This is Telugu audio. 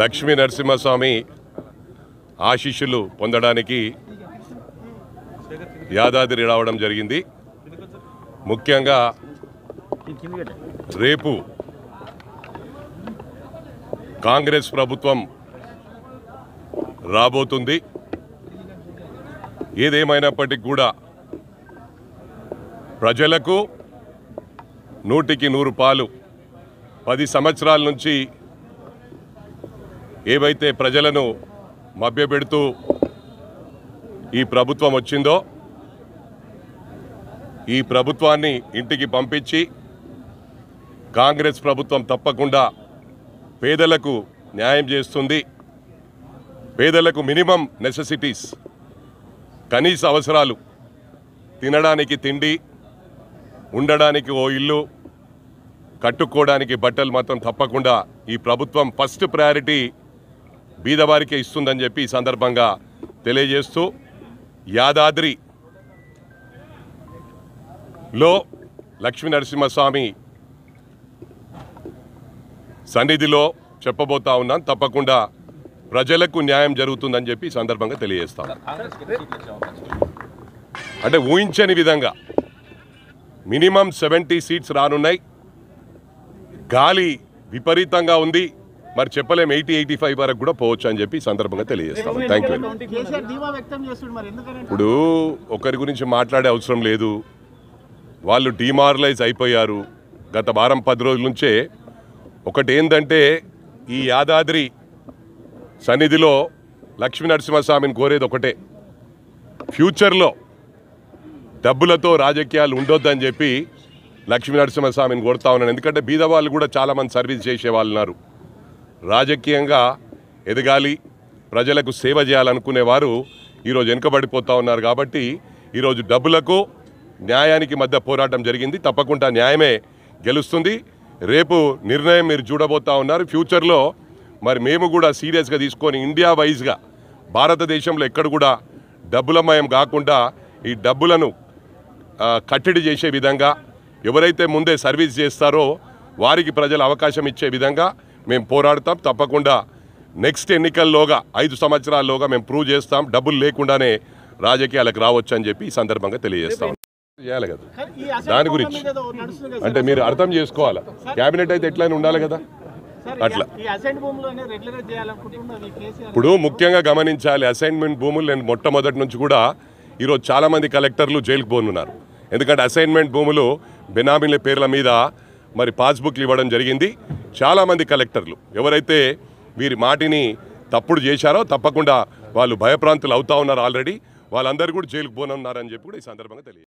లక్ష్మీ నరసింహస్వామి ఆశీస్సులు పొందడానికి యాదాద్రి రావడం జరిగింది. ముఖ్యంగా రేపు కాంగ్రెస్ ప్రభుత్వం రాబోతుంది. ఏదేమైనప్పటికీ కూడా ప్రజలకు నూటికి నూరు పాలు. పది సంవత్సరాల నుంచి ఏవైతే ప్రజలను మభ్యపెడుతూ ఈ ప్రభుత్వం వచ్చిందో ఈ ప్రభుత్వాన్ని ఇంటికి పంపించి కాంగ్రెస్ ప్రభుత్వం తప్పకుండా పేదలకు న్యాయం చేస్తుంది. పేదలకు మినిమం నెసెసిటీస్ కనీస అవసరాలు తినడానికి తిండి ఉండడానికి ఓ ఇల్లు కట్టుకోవడానికి బట్టలు మాత్రం తప్పకుండా ఈ ప్రభుత్వం ఫస్ట్ ప్రయారిటీ బీదవారికే ఇస్తుందని చెప్పి ఈ సందర్భంగా తెలియజేస్తూ యాదాద్రి లో లక్ష్మీ నరసింహస్వామి సన్నిధిలో చెప్పబోతా ఉన్నాను తప్పకుండా ప్రజలకు న్యాయం జరుగుతుందని చెప్పి సందర్భంగా తెలియజేస్తాను అంటే ఊహించని విధంగా మినిమం సెవెంటీ సీట్స్ రానున్నాయి. గాలి విపరీతంగా ఉంది. మరి చెప్పలేం ఎయిటీ ఎయిటీ ఫైవ్ వరకు కూడా పోవచ్చు అని చెప్పి ఈ సందర్భంగా తెలియజేస్తాను థ్యాంక్ యూ ఇప్పుడు ఒకరి గురించి మాట్లాడే అవసరం లేదు. వాళ్ళు డిమారలైజ్ అయిపోయారు. గత వారం పది రోజుల నుంచే ఒకటి ఏంటంటే ఈ యాదాద్రి సన్నిధిలో లక్ష్మీ నరసింహస్వామిని కోరేది ఒకటే. ఫ్యూచర్లో డబ్బులతో రాజకీయాలు ఉండొద్దని చెప్పి లక్ష్మీ నరసింహస్వామిని కోరుతా ఉన్నాను. ఎందుకంటే బీద వాళ్ళు కూడా చాలామంది సర్వీస్ చేసే వాళ్ళు ఉన్నారు. రాజకీయంగా ఎదగాలి ప్రజలకు సేవ చేయాలనుకునేవారు ఈరోజు వెనుకబడిపోతూ ఉన్నారు కాబట్టి ఈరోజు డబ్బులకు న్యాయానికి మధ్య పోరాటం జరిగింది. తప్పకుండా న్యాయమే గెలుస్తుంది. రేపు నిర్ణయం మీరు చూడబోతా ఉన్నారు. ఫ్యూచర్లో మరి మేము కూడా సీరియస్గా తీసుకొని ఇండియా వైజ్గా భారతదేశంలో ఎక్కడ కూడా డబ్బులమయం కాకుండా ఈ డబ్బులను కట్టడి చేసే విధంగా ఎవరైతే ముందే సర్వీస్ చేస్తారో వారికి ప్రజలు అవకాశం ఇచ్చే విధంగా మేము పోరాడతాం. తప్పకుండా నెక్స్ట్ ఎన్నికల్లోగా ఐదు సంవత్సరాల్లోగా మేము ప్రూవ్ చేస్తాం. డబ్బులు లేకుండానే రాజకీయాలకు రావచ్చు అని చెప్పి ఈ సందర్భంగా తెలియజేస్తాం చేయాలి కదా. దాని గురించి. అంటే మీరు అర్థం చేసుకోవాలా? క్యాబినెట్ అయితే ఎట్లయినా ఉండాలి కదా? అట్లా. ఇప్పుడు ముఖ్యంగా గమనించాలి అసైన్మెంట్ భూములు నేను మొట్టమొదటి నుంచి కూడా ఈరోజు చాలామంది కలెక్టర్లు జైలుకు పోనున్నారు. ఎందుకంటే అసైన్మెంట్ భూములు బెనామీల పేర్ల మీద మరి పాస్బుక్లు ఇవ్వడం జరిగింది. చాలామంది కలెక్టర్లు. ఎవరైతే వీరి మాటిని తప్పుడు చేశారో తప్పకుండా వాళ్ళు భయప్రాంతులు అవుతా ఉన్నారు ఆల్రెడీ. వాళ్ళందరూ కూడా జైలుకు పోనున్నారని చెప్పి కూడా ఈ సందర్భంగా తెలియదు